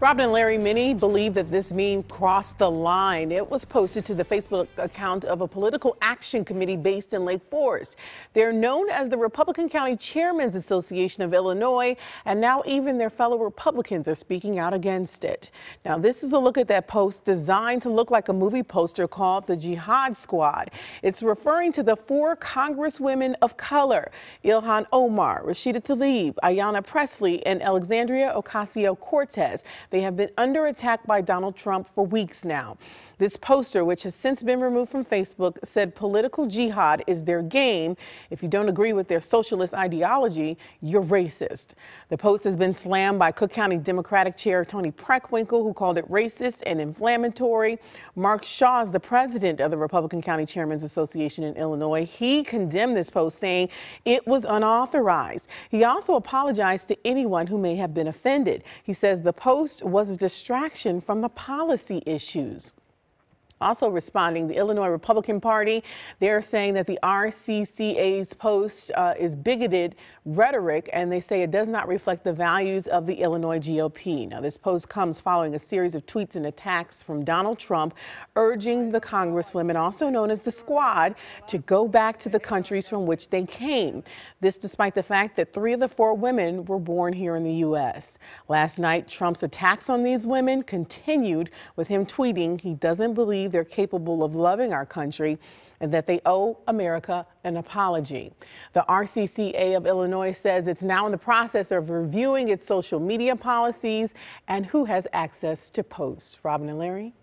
Robin and Larry, many believe that this meme crossed the line. It was posted to the Facebook account of a political action committee based in Lake Forest. They're known as the Republican County Chairmen's Association of Illinois, and now even their fellow Republicans are speaking out against it. Now, this is a look at that post designed to look like a movie poster called the Jihad Squad. It's referring to the four congresswomen of color, Ilhan Omar, Rashida Tlaib, Ayanna Pressley, and Alexandria Ocasio-Cortez. They have been under attack by Donald Trump for weeks now. This poster, which has since been removed from Facebook, said political jihad is their game. If you don't agree with their socialist ideology, you're racist. The post has been slammed by Cook County Democratic Chair Toni Preckwinkle, who called it racist and inflammatory. Mark Shaw is the president of the Republican County Chairmen's Association in Illinois. He condemned this post, saying it was unauthorized. He also apologized to anyone who may have been offended. He says the post was a distraction from the policy issues. Also responding, the Illinois Republican Party, they're saying that the RCCA's post uh, is bigoted rhetoric, and they say it does not reflect the values of the Illinois GOP. Now, this post comes following a series of tweets and attacks from Donald Trump urging the Congresswomen, also known as the Squad, to go back to the countries from which they came. This despite the fact that three of the four women were born here in the U.S. Last night, Trump's attacks on these women continued with him tweeting he doesn't believe they're capable of loving our country and that they owe America an apology. The RCCA of Illinois says it's now in the process of reviewing its social media policies and who has access to posts. Robin and Larry.